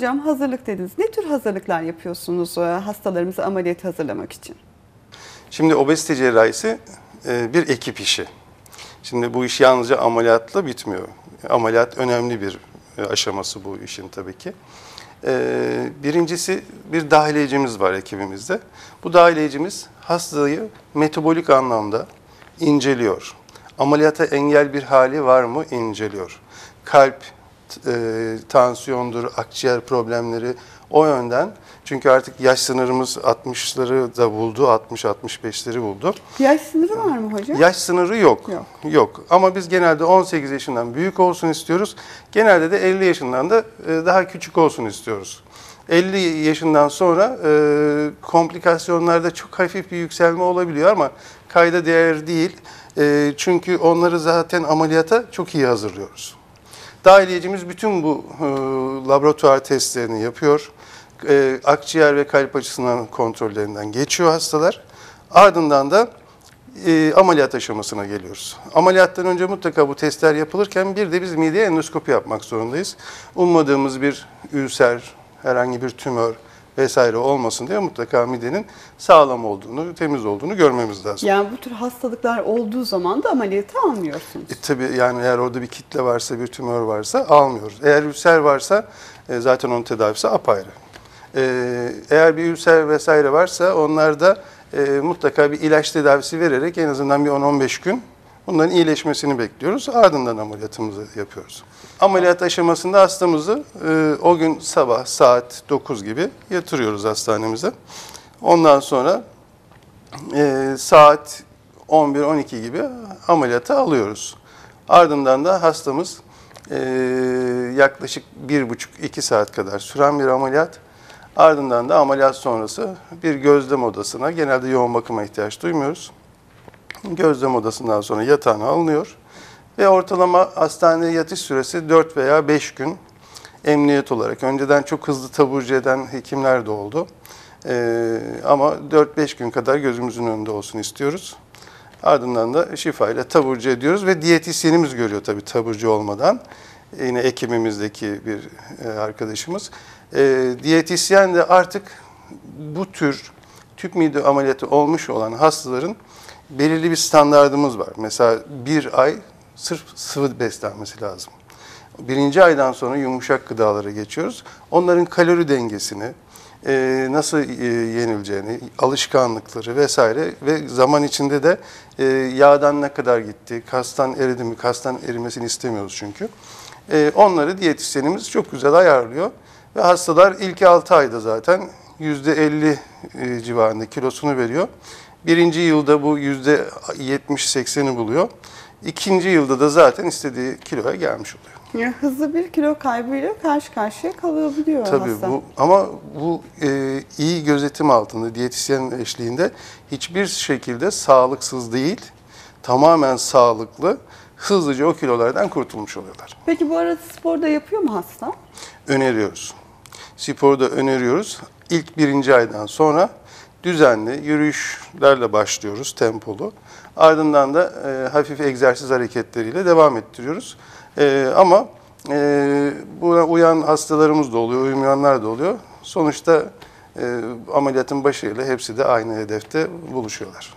hocam hazırlık dediniz. Ne tür hazırlıklar yapıyorsunuz e, hastalarımızı ameliyat hazırlamak için? Şimdi obezite cerrahisi e, bir ekip işi. Şimdi bu iş yalnızca ameliyatla bitmiyor. Ameliyat önemli bir e, aşaması bu işin tabii ki. Birincisi bir dahiliyecimiz var ekibimizde. Bu dahiliyecimiz hastayı metabolik anlamda inceliyor. Ameliyata engel bir hali var mı inceliyor. Kalp, e, tansiyondur, akciğer problemleri o yönden. Çünkü artık yaş sınırımız 60'ları da buldu, 60-65'leri buldu. Yaş sınırı var mı hocam? Yaş sınırı yok. Yok. Yok. Ama biz genelde 18 yaşından büyük olsun istiyoruz. Genelde de 50 yaşından da e, daha küçük olsun istiyoruz. 50 yaşından sonra e, komplikasyonlarda çok hafif bir yükselme olabiliyor ama kayda değer değil. E, çünkü onları zaten ameliyata çok iyi hazırlıyoruz. Dahiliyecimiz bütün bu e, laboratuvar testlerini yapıyor. E, akciğer ve kalp açısından kontrollerinden geçiyor hastalar. Ardından da e, ameliyat aşamasına geliyoruz. Ameliyattan önce mutlaka bu testler yapılırken bir de biz mideye endoskopi yapmak zorundayız. Ummadığımız bir ülser, herhangi bir tümör vesaire olmasın diye mutlaka midenin sağlam olduğunu, temiz olduğunu görmemiz lazım. Yani bu tür hastalıklar olduğu zaman da ameliyatı almıyorsunuz. E, tabii yani eğer orada bir kitle varsa, bir tümör varsa almıyoruz. Eğer ülser varsa e, zaten onun tedavisi apayrı. E, eğer bir ülser vesaire varsa onlarda e, mutlaka bir ilaç tedavisi vererek en azından bir 10-15 gün bunların iyileşmesini bekliyoruz. Ardından ameliyatımızı yapıyoruz. Ameliyat aşamasında hastamızı e, o gün sabah saat 9 gibi yatırıyoruz hastanemize. Ondan sonra e, saat 11-12 gibi ameliyata alıyoruz. Ardından da hastamız e, yaklaşık 1,5-2 saat kadar süren bir ameliyat. Ardından da ameliyat sonrası bir gözlem odasına, genelde yoğun bakıma ihtiyaç duymuyoruz. Gözlem odasından sonra yatağına alınıyor. Ve ortalama hastaneye yatış süresi 4 veya 5 gün emniyet olarak. Önceden çok hızlı taburcu eden hekimler de oldu. Ee, ama 4-5 gün kadar gözümüzün önünde olsun istiyoruz. Ardından da şifayla taburcu ediyoruz ve diyetisyenimiz görüyor tabii taburcu olmadan. Yine ekibimizdeki bir e, arkadaşımız. E, diyetisyen de artık bu tür tüp mide ameliyatı olmuş olan hastaların belirli bir standardımız var. Mesela bir ay sırf sıvı beslenmesi lazım. Birinci aydan sonra yumuşak gıdalara geçiyoruz. Onların kalori dengesini, e, nasıl e, yenileceğini, alışkanlıkları vesaire ve zaman içinde de e, yağdan ne kadar gitti, kastan eridi mi, kastan erimesini istemiyoruz çünkü. Onları diyetisyenimiz çok güzel ayarlıyor ve hastalar ilk 6 ayda zaten %50 e, civarında kilosunu veriyor. Birinci yılda bu %70-80'i buluyor. İkinci yılda da zaten istediği kiloya gelmiş oluyor. Yani hızlı bir kilo kaybıyla karşı karşıya kalabiliyor Tabii hasta. bu ama bu e, iyi gözetim altında diyetisyen eşliğinde hiçbir şekilde sağlıksız değil, tamamen sağlıklı, hızlıca o kilolardan kurtulmuş oluyorlar. Peki bu arada spor da yapıyor mu hasta? Öneriyoruz. Sporu da öneriyoruz. İlk birinci aydan sonra düzenli yürüyüşlerle başlıyoruz tempolu. Ardından da e, hafif egzersiz hareketleriyle devam ettiriyoruz. E, ama e, buna uyan hastalarımız da oluyor, uymayanlar da oluyor. Sonuçta e, ameliyatın başıyla hepsi de aynı hedefte buluşuyorlar.